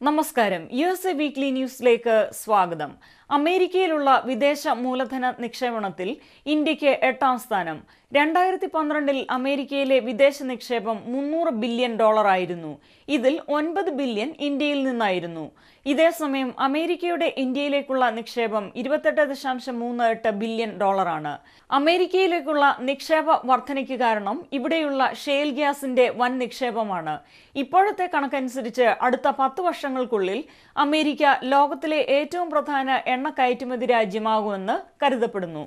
നമസ്കാരം. U S A weekly ന്യൂസിലേക്ക് സ്വാഗതം. അമേരിക്കയിലുള്ള വിദേശ മൂലധന നിക്ഷേപണത്തിൽ ഇന്ത്യയ്ക്ക് എട്ടാം സ്ഥാനം. രണ്ടായിരത്തി പന്ത്രണ്ടിൽ അമേരിക്കയിലെ വിദേശ നിക്ഷേപം മുന്നൂറ് ബില്യൺ ഡോളർ ആയിരുന്നു. ഇതിൽ ഒൻപത് ബില്യൺ ഇന്ത്യയിൽ നിന്നായിരുന്നു. ഇതേസമയം അമേരിക്കയുടെ ഇന്ത്യയിലേക്കുള്ള നിക്ഷേപം ഇരുപത്തെട്ട് ദശാംശം മൂന്ന് എട്ട് ബില്യൺ ഡോളറാണ് അമേരിക്കയിലേക്കുള്ള നിക്ഷേപ വർധനയ്ക്ക് കാരണം ഇവിടെയുള്ള ഷെയിൽ ഗ്യാസിന്റെ വൻ നിക്ഷേപമാണ്. ഇപ്പോഴത്തെ കണക്കനുസരിച്ച് അടുത്ത പത്ത് വർഷങ്ങൾക്കുള്ളിൽ അമേരിക്ക ലോകത്തിലെ ഏറ്റവും പ്രധാന എണ്ണ കയറ്റുമതി രാജ്യമാകുമെന്ന് കരുതപ്പെടുന്നു.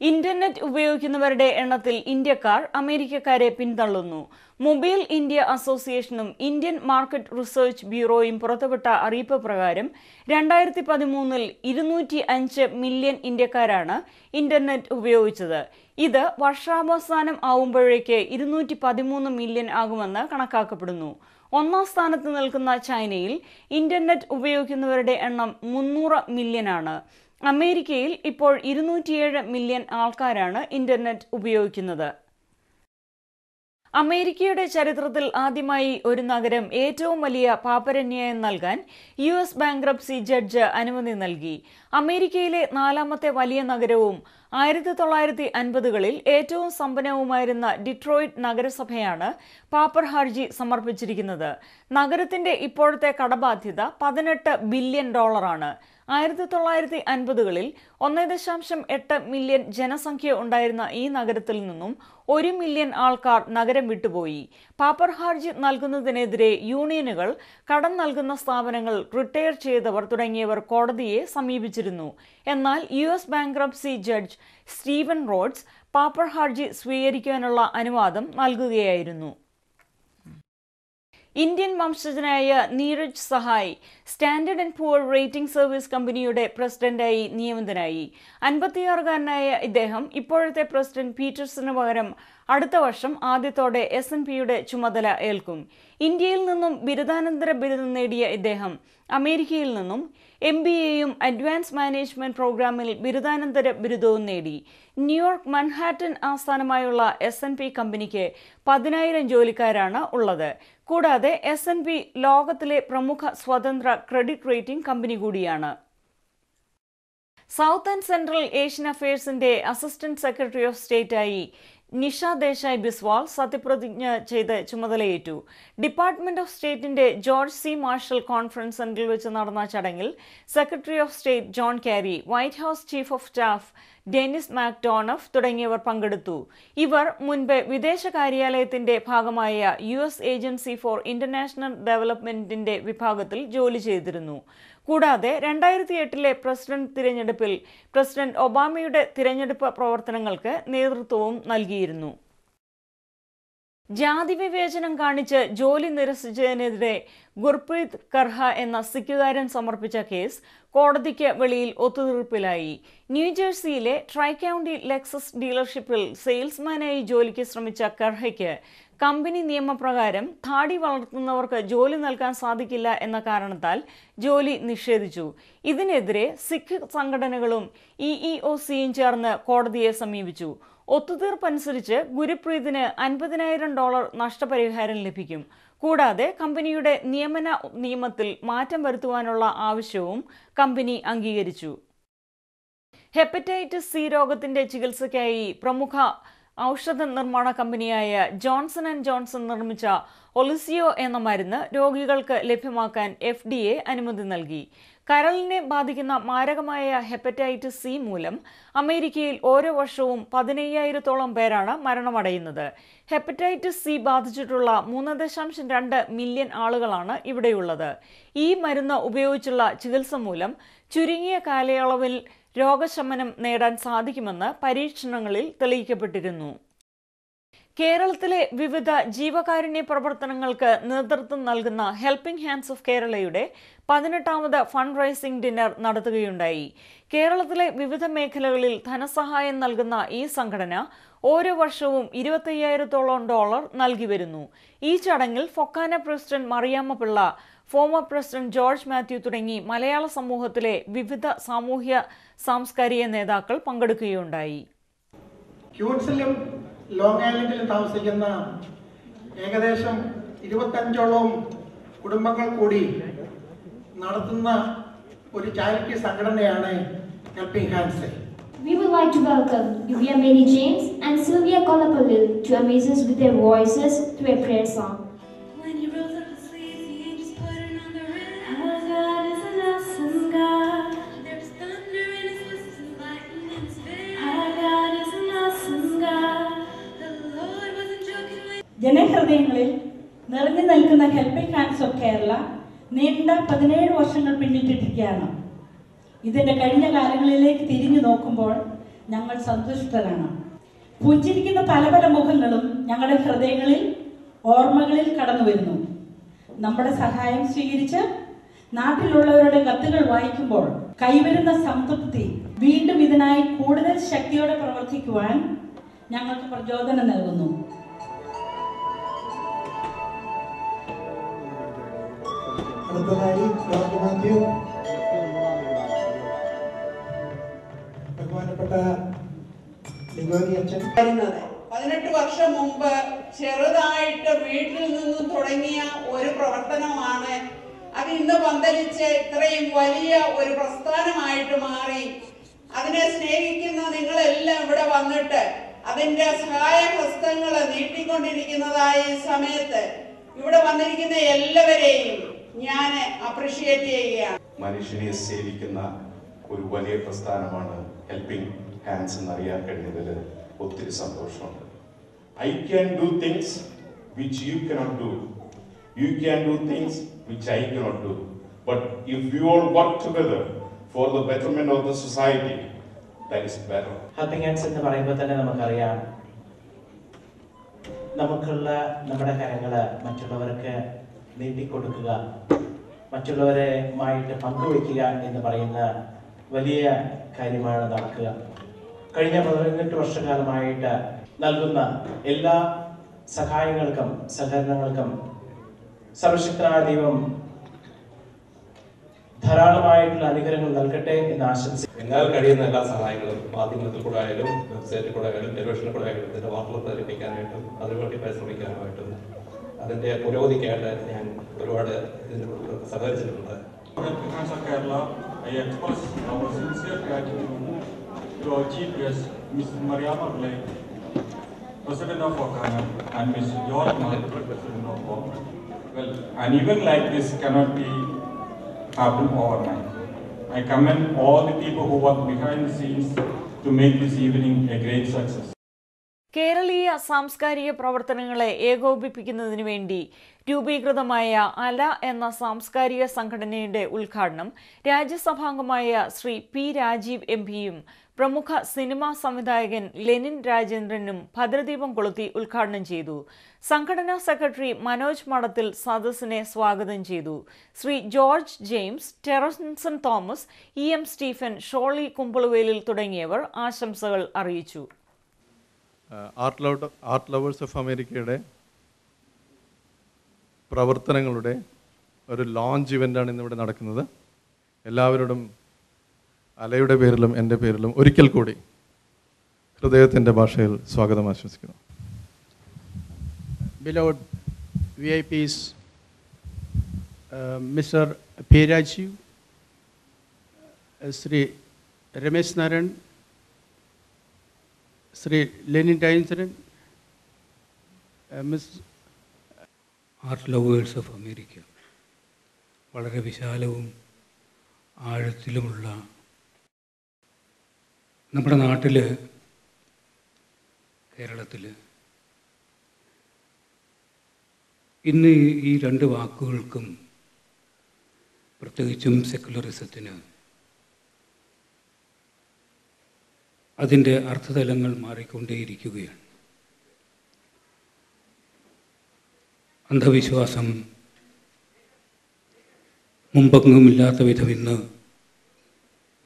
ഇന്റർനെറ്റ് ഉപയോഗിക്കുന്നവരുടെ എണ്ണത്തിൽ ഇന്ത്യക്കാർ അമേരിക്കക്കാരെ പിന്തള്ളുന്നു. മൊബൈൽ ഇന്ത്യ അസോസിയേഷനും ഇന്ത്യൻ മാർക്കറ്റ് റിസർച്ച് ബ്യൂറോയും പുറത്തുവിട്ട അറിയിപ്പ് പ്രകാരം രണ്ടായിരത്തി പതിമൂന്നിൽ ഇരുന്നൂറ്റി അഞ്ച് മില്യൺ ഇന്ത്യക്കാരാണ് ഇന്റർനെറ്റ് ഉപയോഗിച്ചത്. ഇത് വർഷാവസാനം ആവുമ്പോഴേക്ക് ഇരുന്നൂറ്റി പതിമൂന്ന് മില്യൺ ആകുമെന്ന് കണക്കാക്കപ്പെടുന്നു. ഒന്നാം സ്ഥാനത്ത് നിൽക്കുന്ന ചൈനയിൽ ഇന്റർനെറ്റ് ഉപയോഗിക്കുന്നവരുടെ എണ്ണം മുന്നൂറ് മില്യനാണ്. അമേരിക്കയിൽ ഇപ്പോൾ ഇരുന്നൂറ്റിയേഴ് മില്യൺ ആൾക്കാരാണ് ഇന്റർനെറ്റ് ഉപയോഗിക്കുന്നത്. അമേരിക്കയുടെ ചരിത്രത്തിൽ ആദ്യമായി ഒരു നഗരം ഏറ്റവും വലിയ പാപ്പരന്യായം നൽകാൻ യു എസ് ബാങ്ക്രപ്സി ജഡ്ജ് അനുമതി നൽകി. അമേരിക്കയിലെ നാലാമത്തെ വലിയ നഗരവും ആയിരത്തി തൊള്ളായിരത്തി അൻപതുകളിൽ ഏറ്റവും സമ്പന്നവുമായിരുന്ന ഡിട്രോയിറ്റ് നഗരസഭയാണ് പാപ്പർ ഹർജി സമർപ്പിച്ചിരിക്കുന്നത്. നഗരത്തിന്റെ ഇപ്പോഴത്തെ കടബാധ്യത പതിനെട്ട് ബില്യൺ ഡോളറാണ്. ആയിരത്തി തൊള്ളായിരത്തി അൻപതുകളിൽ ഒന്നേ ദശാംശം എട്ട് മില്യൺ ജനസംഖ്യ ഉണ്ടായിരുന്ന ഈ നഗരത്തിൽ നിന്നും ഒരു മില്യൺ ആൾക്കാർ നഗരം വിട്ടുപോയി. പാപ്പർ ഹാർജ് നൽകുന്നതിനെതിരെ യൂണിയനുകൾ കടം നൽകുന്ന സ്ഥാപനങ്ങൾ റിട്ടയർ ചെയ്തവർ തുടങ്ങിയവർ കോടതിയെ സമീപിച്ചിരുന്നു. എന്നാൽ U S bankruptcy judge Steven Rhodes പാപ്പർ ഹാർജി സ്വീകരിക്കാനുള്ള അനുവാദം നൽകുകയായിരുന്നു. ഇന്ത്യൻ വംശജനായ Neeraj Sahai Standard and Poor rating service കമ്പനിയുടെ പ്രസിഡന്റായി നിയമിതനായി. അൻപത്തിയാറുകാരനായ ഇദ്ദേഹം ഇപ്പോഴത്തെ പ്രസിഡന്റ് പീറ്റേഴ്സിന് പകരം അടുത്ത വർഷം ആദ്യത്തോടെ എസ് എൻ പിയുടെ ചുമതല ഏൽക്കും. ഇന്ത്യയിൽ നിന്നും ബിരുദാനന്തര ബിരുദം നേടിയ ഇദ്ദേഹം അമേരിക്കയിൽ നിന്നും എം ബി എയും അഡ്വാൻസ് മാനേജ്മെന്റ് പ്രോഗ്രാമിൽ ബിരുദാനന്തര ബിരുദവും നേടി. ന്യൂയോർക്ക് മൻഹാറ്റൻ ആസ്ഥാനമായുള്ള എസ് എൻ പി കമ്പനിക്ക് പതിനായിരം ജോലിക്കാരാണ് ഉള്ളത്. കൂടാതെ എസ് എൻ പി ലോകത്തിലെ പ്രമുഖ സ്വതന്ത്ര ക്രെഡിറ്റ് റേറ്റിംഗ് കമ്പനി കൂടിയാണ്. സൗത്ത് ആൻഡ് സെൻട്രൽ ഏഷ്യൻ അഫയേഴ്സിന്റെ അസിസ്റ്റന്റ് സെക്രട്ടറി ഓഫ് സ്റ്റേറ്റായി നിഷ ദേശായ് ബിസ്വാൾ സത്യപ്രതിജ്ഞ ചെയ്ത് ചുമതലയേറ്റു. ഡിപ്പാർട്ട്മെന്റ് ഓഫ് സ്റ്റേറ്റിന്റെ ജോർജ് സി. മാർഷൽ കോൺഫറൻസ് സെന്ററിൽ വെച്ച് നടന്ന ചടങ്ങിൽ secretary of state John Kerry White House chief of staff Denis McDonough തുടങ്ങിയവർ പങ്കെടുത്തു. ഇവർ മുൻപ് വിദേശകാര്യാലയത്തിന്റെ ഭാഗമായ യു ഏജൻസി ഫോർ ഇന്റർനാഷണൽ ഡെവലപ്മെന്റിന്റെ വിഭാഗത്തിൽ ജോലി ചെയ്തിരുന്നു. കൂടാതെ രണ്ടായിരത്തി എട്ടിലെ പ്രസിഡന്റ് തിരഞ്ഞെടുപ്പിൽ പ്രസിഡന്റ് ഒബാമയുടെ തിരഞ്ഞെടുപ്പ് പ്രവർത്തനങ്ങൾക്ക് നേതൃത്വവും നൽകിയിരുന്നു. ജാതി വിവേചനം കാണിച്ച് ജോലി നിരസിച്ചതിനെതിരെ ഗുർപ്രീത് കർഹ എന്ന സിഖുകാരൻ സമർപ്പിച്ച കേസ് കോടതിക്ക് വെളിയിൽ ഒത്തുതീർപ്പിലായി. ന്യൂജേഴ്സിയിലെ ട്രൈ കൗണ്ടി ലെക്സസ് ഡീലർഷിപ്പിൽ സെയിൽസ്മാനായി ജോലിക്ക് ശ്രമിച്ച കർഹയ്ക്ക് കമ്പനി നിയമപ്രകാരം താടി വളർത്തുന്നവർക്ക് ജോലി നൽകാൻ സാധിക്കില്ല എന്ന കാരണത്താൽ ജോലി നിഷേധിച്ചു. ഇതിനെതിരെ സിഖ് സംഘടനകളും ഇ ഇ ഒ സിയും ചേർന്ന് കോടതിയെ സമീപിച്ചു. ഒത്തുതീർപ്പനുസരിച്ച് ഗുരുപ്രീതിന് അൻപതിനായിരം ഡോളർ നഷ്ടപരിഹാരം ലഭിക്കും. കൂടാതെ കമ്പനിയുടെ നിയമന നിയമത്തിൽ മാറ്റം വരുത്തുവാനുള്ള ആവശ്യവും കമ്പനി അംഗീകരിച്ചു. ഹെപ്പറ്റൈറ്റിസ് സി രോഗത്തിന്റെ ചികിത്സയ്ക്കായി പ്രമുഖ ഔഷധ നിർമ്മാണ കമ്പനിയായ ജോൺസൺ ആൻഡ് ജോൺസൺ നിർമ്മിച്ച ഒലിസിയോ എന്ന മരുന്ന് രോഗികൾക്ക് ലഭ്യമാക്കാൻ എഫ് ഡി എ അനുമതി നൽകി. കരളിനെ ബാധിക്കുന്ന മാരകമായ ഹെപ്പറ്റൈറ്റിസ് സി മൂലം അമേരിക്കയിൽ ഓരോ വർഷവും പതിനയ്യായിരത്തോളം പേരാണ് മരണമടയുന്നത്. ഹെപ്പറ്റൈറ്റിസ് സി ബാധിച്ചിട്ടുള്ള മൂന്ന് ദശാംശം രണ്ട് മില്യൺ ആളുകളാണ് ഇവിടെയുള്ളത്. ഈ മരുന്ന് ഉപയോഗിച്ചുള്ള ചികിത്സ മൂലം ചുരുങ്ങിയ കാലയളവിൽ രോഗശമനം നേടാൻ സാധിക്കുമെന്ന് പരീക്ഷണങ്ങളിൽ തെളിയിക്കപ്പെട്ടിരുന്നു. കേരളത്തിലെ വിവിധ ജീവകാരുണ്യ പ്രവർത്തനങ്ങൾക്ക് നേതൃത്വം നൽകുന്ന ഹെൽപ്പിംഗ് ഹാൻഡ്സ് ഓഫ് കേരളയുടെ പതിനെട്ടാമത് ഫണ്ട് റൈസിംഗ് ഡിന്നർ നടത്തുകയുണ്ടായി. കേരളത്തിലെ വിവിധ മേഖലകളിൽ ധനസഹായം നൽകുന്ന ഈ സംഘടന ഓരോ വർഷവും ഇരുപത്തയ്യായിരത്തോളം ഡോളർ നൽകി വരുന്നു. ഈ ചടങ്ങിൽ FOKANA president Mariamma Pillai former president George Mathew തുടങ്ങി മലയാള സമൂഹത്തിലെ വിവിധ സാമൂഹ്യ സാംസ്കാരിക നേതാക്കൾ പങ്കെടുക്കുകയുണ്ടായി ക്യൂൻസിലും ലോങ് ഐലൻഡിലും താമസിക്കുന്ന ഏകദേശം ഇരുപത്തഞ്ചോളം കുടുംബങ്ങൾ കൂടി നടത്തുന്ന ഒരു ചാരിറ്റി സംഘടനയാണ് helping hands We would like to welcome Yuvia Mary James and Sylvia Kolapalil to amaze us with their voices through a prayer song. ജനഹൃദയങ്ങളിൽ നിറഞ്ഞു നിൽക്കുന്ന ഹെൽപ്പിംഗ് ഹാൻഡ്സ് ഓഫ് കേരള നീണ്ട പതിനേഴ് വർഷങ്ങൾ പിന്നിട്ടിരിക്കുകയാണ്. ഇതിന്റെ കഴിഞ്ഞ കാലങ്ങളിലേക്ക് തിരിഞ്ഞു നോക്കുമ്പോൾ ഞങ്ങൾ സന്തുഷ്ടരാണ്. പുഞ്ചിരിക്കുന്ന പല പല മുഖങ്ങളും ഞങ്ങളുടെ ഹൃദയങ്ങളിൽ ഓർമ്മകളിൽ കടന്നു വരുന്നു. നമ്മുടെ സഹായം സ്വീകരിച്ച് നാട്ടിലുള്ളവരുടെ കത്തുകൾ വായിക്കുമ്പോൾ കൈവരുന്ന സംതൃപ്തി വീണ്ടും ഇതിനായി കൂടുതൽ ശക്തിയോടെ പ്രവർത്തിക്കുവാൻ ഞങ്ങൾക്ക് പ്രചോദനം നൽകുന്നു. വരുന്നത്. പതിനെട്ട് വർഷം മുമ്പ് ചെറുതായിട്ട് വീട്ടിൽ നിന്നും തുടങ്ങിയ ഒരു പ്രവർത്തനമാണ്. അത് ഇന്ന് പന്തലിച്ച് ഇത്രയും വലിയ ഒരു പ്രസ്ഥാനമായിട്ട് മാറി. അതിനെ സ്നേഹിക്കുന്ന നിങ്ങളെല്ലാം ഇവിടെ വന്നിട്ട് അതിന്റെ സഹായ ഹസ്തങ്ങൾ നീട്ടിക്കൊണ്ടിരിക്കുന്നതായ ഈ സമയത്ത് ഇവിടെ വന്നിരിക്കുന്ന എല്ലാവരെയും ഞാൻ അപ്രിഷിയേറ്റ് ചെയ്യുകയാണ്. മനുഷ്യനെ സേവിക്കുന്ന ഒരു വലിയ പ്രസ്ഥാനമാണ് ഹെൽപ്പിംഗ് ഹാൻഡ്സ് എന്നറിയാൻ കഴിഞ്ഞതിൽ ഒത്തിരി സന്തോഷമുണ്ട് I can do things which you cannot do you can do things which I cannot do but if you all work together for the betterment of the society hands എന്ന് പറയുമ്പോൾ തന്നെ നമുക്കറിയാം. നമുക്കുള്ള നമ്മുടെ കരങ്ങൾ മറ്റുള്ളവർക്ക് നീട്ടിക്കൊടുക്കുക. മറ്റുള്ളവരുമായിട്ട് പങ്കുവയ്ക്കുക എന്ന് പറയുന്ന വലിയ കാര്യമാണ് നടക്കുക. കഴിഞ്ഞ പതിനെട്ട് വർഷകാലമായിട്ട് നൽകുന്ന എല്ലാ സഹായങ്ങൾക്കും സഹകരണങ്ങൾക്കും സർവശക്തനായ ദൈവം ധാരാളമായിട്ടുള്ള അനുഗ്രഹങ്ങൾ നൽകട്ടെ എന്ന് ആശംസ എന്നാൽ കഴിയുന്ന എല്ലാ സഹായങ്ങളും മാധ്യമത്തിൽ കൂടെ ആയാലും വെബ്സൈറ്റിൽ കൂടെ ആയാലും ടെലിവിഷനിൽ കൂടെ ആയാലും ഇതിന്റെ വാർത്തകൾ പ്രചരിപ്പിക്കാനായിട്ടും അതിനുവേണ്ടി പരിശ്രമിക്കാനുമായിട്ടും അതിന്റെ പുരോഗതിക്കായിട്ട് ഞാൻ ഒരുപാട് ഇതിന് സഹകരിച്ചിട്ടുണ്ട്. Kerala I express gratitude to our Chief Guest, Ms. Mariama Blay, President of Okana, and Ms. Mark, President of Okana. Well, an event like this cannot be happen overnight. I commend all the people who work behind the scenes to make this evening a great success. കേരളീയ സാംസ്കാരിക പ്രവർത്തനങ്ങളെ ഏകോപിപ്പിക്കുന്നതിനു വേണ്ടി രൂപീകൃതമായ അല എന്ന സാംസ്കാരിക സംഘടനയുടെ ഉദ്ഘാടനം രാജ്യസഭാംഗമായ ശ്രീ പി രാജീവ് എം പിയും പ്രമുഖ സിനിമാ സംവിധായകൻ ലെനിൻ രാജേന്ദ്രനും ഭദ്രദീപം കൊളുത്തി ഉദ്ഘാടനം ചെയ്തു. സംഘടനാ സെക്രട്ടറി മനോജ് മഠത്തിൽ സദസ്സിനെ സ്വാഗതം ചെയ്തു. Shri George James Terenson Thomas E M Stephen Sholy കുമ്പളുവേലിൽ തുടങ്ങിയവർ ആശംസകൾ അറിയിച്ചു. Art love art lovers of അമേരിക്കയുടെ പ്രവർത്തനങ്ങളുടെ ഒരു ലോഞ്ച് ഇവന്റാണ് ഇന്നിവിടെ നടക്കുന്നത്. എല്ലാവരോടും അലയുടെ പേരിലും എന്റെ പേരിലും ഒരിക്കൽ കൂടി ഹൃദയത്തിന്റെ ഭാഷയിൽ സ്വാഗതം ആശംസിക്കുന്നു. Beloved VIPs mister P Rajeev Shri Ramesh Naran, Sri Lenin Dayandran, miss. Art lovers of America വളരെ വിശാലവും ആഴത്തിലുമുള്ള നമ്മുടെ നാട്ടിൽ കേരളത്തിൽ ഇന്ന് ഈ രണ്ട് വാക്കുകൾക്കും പ്രത്യേകിച്ചും സെക്കുലറിസത്തിന് അതിന്റെ അർത്ഥതലങ്ങൾ മാറിക്കൊണ്ടേയിരിക്കുകയാണ്. അന്ധവിശ്വാസം മുമ്പെങ്ങുമില്ലാത്ത വിധം ഇന്ന്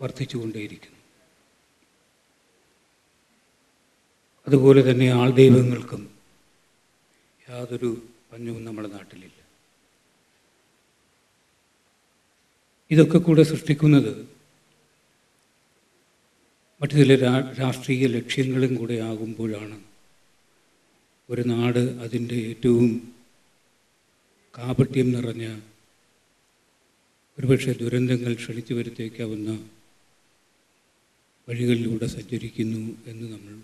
വർദ്ധിച്ചുകൊണ്ടേയിരിക്കുന്നു. അതുപോലെ തന്നെ ആൾദൈവങ്ങൾക്കും യാതൊരു പഞ്ഞവും നമ്മുടെ നാട്ടിലില്ല. ഇതൊക്കെ കൂടെ സൃഷ്ടിക്കുന്നത് മറ്റു ചില രാഷ്ട്രീയ ലക്ഷ്യങ്ങളും കൂടെ ആകുമ്പോഴാണ് ഒരു നാട് അതിന്റെ ഏറ്റവും കാപട്യം നിറഞ്ഞ ഒരുപക്ഷെ ദുരന്തങ്ങൾ ക്ഷണിച്ചു വരുത്തേക്കാവുന്ന വഴികളിലൂടെ സഞ്ചരിക്കുന്നു എന്ന് നമ്മൾ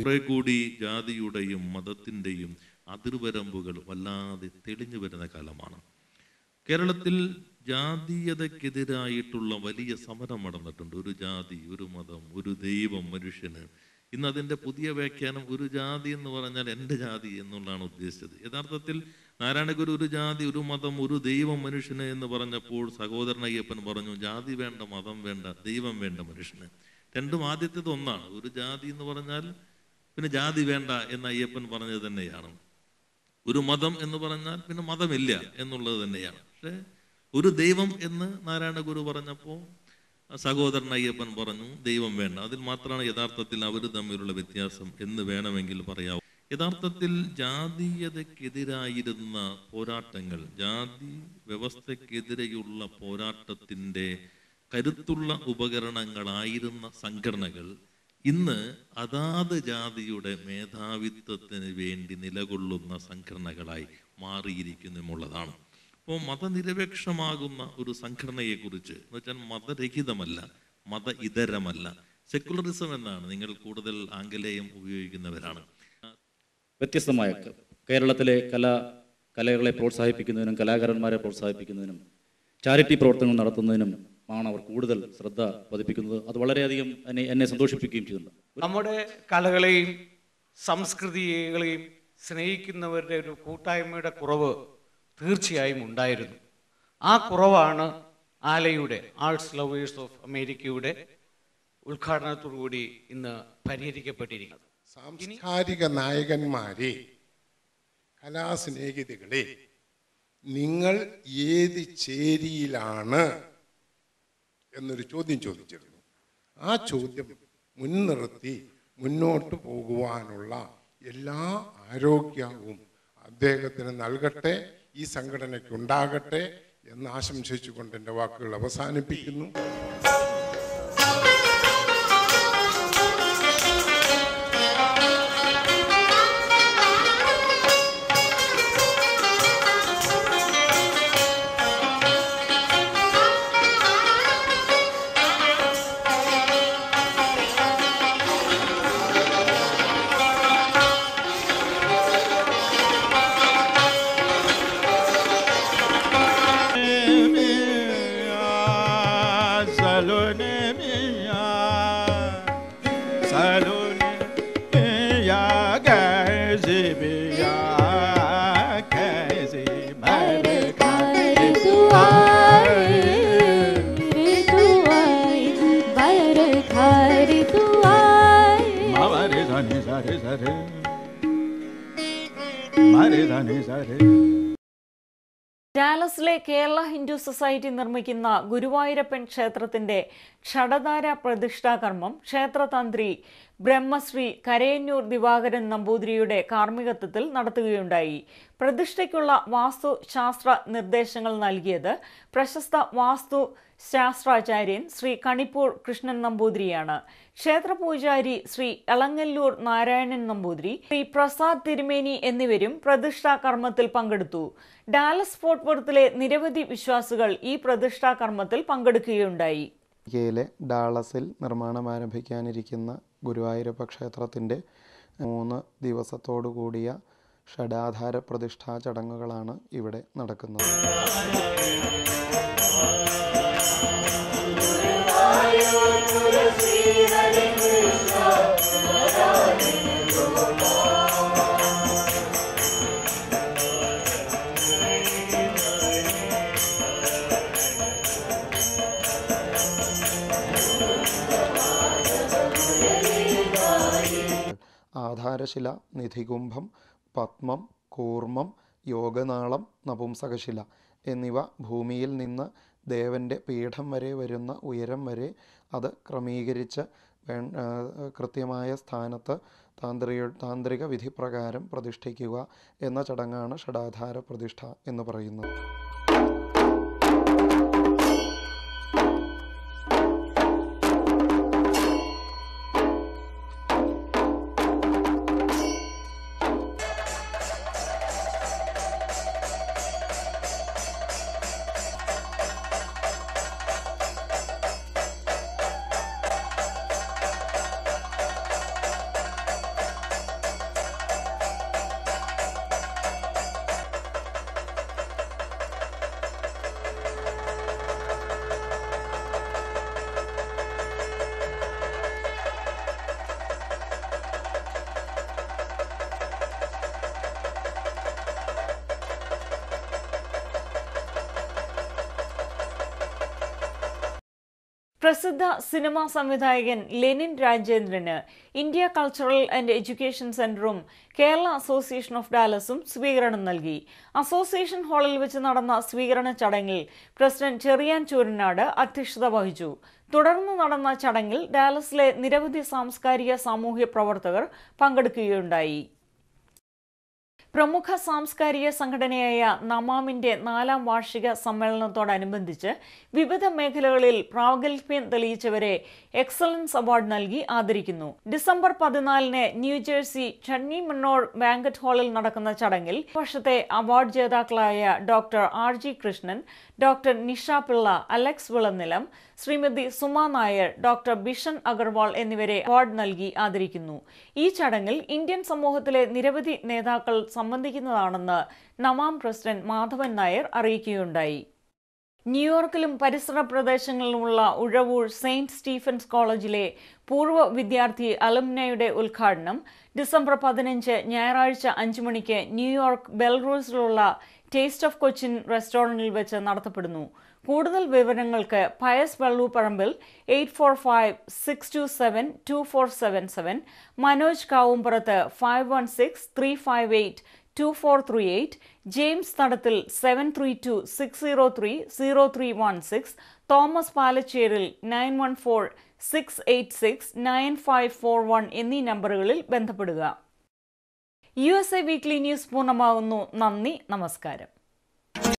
കുറെ കൂടി ജാതിയുടെയും മതത്തിന്റെയും അതിർവരമ്പുകൾ വല്ലാതെ തെളിഞ്ഞു വരുന്ന കാലമാണ്. കേരളത്തിൽ ജാതീയതക്കെതിരായിട്ടുള്ള വലിയ സമരം നടന്നിട്ടുണ്ട്. ഒരു ജാതി ഒരു മതം ഒരു ദൈവം മനുഷ്യന്. ഇന്ന് അതിന്റെ പുതിയ വ്യാഖ്യാനം ഒരു ജാതി എന്ന് പറഞ്ഞാൽ എന്റെ ജാതി എന്നുള്ളതാണ് ഉദ്ദേശിച്ചത്. യഥാർത്ഥത്തിൽ നാരായണഗുരു ഒരു ജാതി ഒരു മതം ഒരു ദൈവം മനുഷ്യന് എന്ന് പറഞ്ഞപ്പോൾ സഹോദരൻ അയ്യപ്പൻ പറഞ്ഞു ജാതി വേണ്ട മതം വേണ്ട ദൈവം വേണ്ട മനുഷ്യന്. രണ്ടും ആദ്യത്തേത് ഒന്നാണ്. ഒരു ജാതി എന്ന് പറഞ്ഞാൽ പിന്നെ ജാതി വേണ്ട എന്ന് അയ്യപ്പൻ പറഞ്ഞത് തന്നെയാണ്. ഒരു മതം എന്ന് പറഞ്ഞാൽ പിന്നെ മതമില്ല എന്നുള്ളത് തന്നെയാണ്. പക്ഷേ ഒരു ദൈവം എന്ന് നാരായണ ഗുരു പറഞ്ഞപ്പോൾ സഹോദരൻ അയ്യപ്പൻ പറഞ്ഞു ദൈവം വേണ്ട. അതിൽ മാത്രമാണ് യഥാർത്ഥത്തിൽ അവർ തമ്മിലുള്ള വ്യത്യാസം എന്ന് വേണമെങ്കിൽ പറയാവൂ. യഥാർത്ഥത്തിൽ ജാതീയതക്കെതിരായിരുന്ന പോരാട്ടങ്ങൾ ജാതി വ്യവസ്ഥക്കെതിരെയുള്ള പോരാട്ടത്തിന്റെ കരുത്തുള്ള ഉപകരണങ്ങളായിരുന്ന സംഘടനകൾ ഇന്ന് അതാത് ജാതിയുടെ മേധാവിത്വത്തിന് വേണ്ടി നിലകൊള്ളുന്ന സംഘടനകളായി മാറിയിരിക്കുന്നു എന്നുള്ളതാണ് അപ്പോൾ മതനിരപേക്ഷമാകുന്ന ഒരു സംഘടനയെക്കുറിച്ച് എന്ന് വെച്ചാൽ മതരഹിതമല്ല മത ഇതരമല്ല സെക്കുലറിസം എന്നാണ് നിങ്ങൾ കൂടുതൽ ആംഗലേയം ഉപയോഗിക്കുന്നവരാണ്. വ്യത്യസ്തമായ കേരളത്തിലെ കലാ കലകളെ പ്രോത്സാഹിപ്പിക്കുന്നതിനും കലാകാരന്മാരെ പ്രോത്സാഹിപ്പിക്കുന്നതിനും ചാരിറ്റി പ്രവർത്തനങ്ങൾ നടത്തുന്നതിനും ആണ് അവർ കൂടുതൽ ശ്രദ്ധ പതിപ്പിക്കുന്നത്. അത് വളരെയധികം എന്നെ എന്നെ സന്തോഷിപ്പിക്കുകയും ചെയ്യുന്നുണ്ട്. നമ്മുടെ കലകളെയും സംസ്കൃതികളെയും സ്നേഹിക്കുന്നവരുടെ ഒരു കൂട്ടായ്മയുടെ കുറവ് തീർച്ചയായും ഉണ്ടായിരുന്നു. ആ കുറവാണ് ആലയുടെ ആർട്സ് ലവേഴ്സ് ഓഫ് അമേരിക്കയുടെ ഉദ്ഘാടനത്തോടുകൂടി ഇന്ന് പരിഹരിക്കപ്പെട്ടിരിക്കുന്നത്. സാംസ്കാരിക നായകന്മാരെ കലാസ്നേഹിതകളെ നിങ്ങൾ ഏത് ചേരിയിലാണ് എന്നൊരു ചോദ്യം ചോദിച്ചിരുന്നു. ആ ചോദ്യം മുൻനിർത്തി മുന്നോട്ട് പോകുവാനുള്ള എല്ലാ ആരോഗ്യവും അദ്ദേഹത്തിന് നൽകട്ടെ. ഈ സംഘടനയ്ക്ക് ഉണ്ടാകട്ടെ എന്ന് ആശംസിച്ചുകൊണ്ട് എന്റെ വാക്കുകൾ അവസാനിപ്പിക്കുന്നു. ഡാലസിലെ കേരള ഹിന്ദു സൊസൈറ്റി നിർമ്മിക്കുന്ന ഗുരുവായൂരപ്പൻ ക്ഷേത്രത്തിന്റെ ക്ഷടധാര പ്രതിഷ്ഠാകർമ്മം ക്ഷേത്രതന്ത്രി ബ്രഹ്മശ്രീ കരയന്നൂർ ദിവാകരൻ നമ്പൂതിരിയുടെ കാർമ്മികത്വത്തിൽ നടത്തുകയുണ്ടായി. പ്രതിഷ്ഠയ്ക്കുള്ള വാസ്തു ശാസ്ത്ര നിർദ്ദേശങ്ങൾ നൽകിയത് പ്രശസ്ത വാസ്തു ശാസ്ത്രാചാര്യൻ ശ്രീ കണിപ്പൂർ കൃഷ്ണൻ നമ്പൂതിരിയാണ്. ക്ഷേത്രപൂജാരി ശ്രീ എളങ്ങല്ലൂർ നാരായണൻ നമ്പൂതിരി ശ്രീ പ്രസാദ് തിരുമേനി എന്നിവരും പ്രതിഷ്ഠാ കർമ്മത്തിൽ പങ്കെടുത്തു. ഡാലസ് ഫോർട്ട് വർത്തിലെ നിരവധി വിശ്വാസികൾ ഈ പ്രതിഷ്ഠാ കർമ്മത്തിൽ പങ്കെടുക്കുകയുണ്ടായി. ഡാളസിൽ നിർമ്മാണം ആരംഭിക്കാനിരിക്കുന്ന ഗുരുവായൂരപ്പ ക്ഷേത്രത്തിന്റെ മൂന്ന് ദിവസത്തോടു കൂടിയ ഷഡാധാര പ്രതിഷ്ഠാ ചടങ്ങുകളാണ് ഇവിടെ നടക്കുന്നത്. ആധാരശില നിധികുംഭം പത്മം കൂർമ്മം യോഗനാളം നപുംസകശില എന്നിവ ഭൂമിയിൽ നിന്ന് ദേവന്റെ പീഠം വരെ വരുന്ന ഉയരം വരെ അത് ക്രമീകരിച്ച് കൃത്യമായ സ്ഥാനത്ത് താന്ത്രിക താന്ത്രിക വിധിപ്രകാരം പ്രതിഷ്ഠിക്കുക എന്ന ചടങ്ങാണ് ഷഡാധാര പ്രതിഷ്ഠ എന്ന് പറയുന്നത്. പ്രസിദ്ധ സിനിമാ സംവിധായകൻ ലെനിൻ രാജേന്ദ്രന് ഇന്ത്യ കൾച്ചറൽ ആൻഡ് എഡ്യൂക്കേഷൻ സെന്ററും കേരള അസോസിയേഷൻ ഓഫ് ഡാലസും സ്വീകരണം നൽകി. അസോസിയേഷൻ ഹാളിൽ വെച്ച് നടന്ന സ്വീകരണ ചടങ്ങിൽ പ്രസിഡന്റ് ചെറിയാൻ ചൂരനാട് അധ്യക്ഷത വഹിച്ചു. തുടർന്ന് നടന്ന ചടങ്ങിൽ ഡാലസിലെ നിരവധി സാംസ്കാരിക സാമൂഹ്യ പ്രവർത്തകർ പങ്കെടുക്കുകയുണ്ടായി. പ്രമുഖ സാംസ്കാരിക സംഘടനയായ നമാമിന്റെ നാലാം വാർഷിക സമ്മേളനത്തോടനുബന്ധിച്ച് വിവിധ മേഖലകളിൽ പ്രാഗൽഭ്യം തെളിയിച്ചവരെ എക്സലൻസ് അവാർഡ് നൽകി ആദരിക്കുന്നു. ഡിസംബർ പതിനാലിന് ന്യൂജേഴ്സി ചണ്ണി മണ്ണോർ ബാങ്കറ്റ് ഹാളിൽ നടക്കുന്ന ചടങ്ങിൽ വർഷത്തെ അവാർഡ് ജേതാക്കളായ doctor R G Krishnan doctor Nisha Pillai Alex Vilanilam Shrimati Suma Nair doctor Bishan Agarwal എന്നിവരെ അവാർഡ് നൽകി ആദരിക്കുന്നു. ഈ ചടങ്ങിൽ ഇന്ത്യൻ സമൂഹത്തിലെ നിരവധി നേതാക്കൾ സംബന്ധിക്കുന്നതാണെന്ന് നമാം പ്രസിഡന്റ് മാധവൻ നായർ അറിയിക്കുകയുണ്ടായി. ന്യൂയോർക്കിലും പരിസര പ്രദേശങ്ങളിലുമുള്ള ഉഴവൂർ സെയിന്റ് സ്റ്റീഫൻസ് കോളേജിലെ പൂർവ വിദ്യാർത്ഥി അലുമിനയുടെ ഉദ്ഘാടനം ഡിസംബർ പതിനഞ്ച് ഞായറാഴ്ച അഞ്ചു മണിക്ക് ന്യൂയോർക്ക് ബെൽറൂസിലുള്ള ടേസ്റ്റ് ഓഫ് കൊച്ചിൻ റെസ്റ്റോറന്റിൽ വെച്ച് നടത്തപ്പെടുന്നു. കൂടുതൽ വിവരങ്ങൾക്ക് Pius Valluparambil eight four five six two seven two four seven seven Manoj Kavumpurath five one six three five eight two four three eight James Thadathil seven three two six zero three zero three one six Thomas Palacheril nine one four six eight six nine five four one എന്നീ നമ്പറുകളിൽ ബന്ധപ്പെടുക. U S A weekly news പൂർണമാകുന്നു. നന്ദി നമസ്കാരം.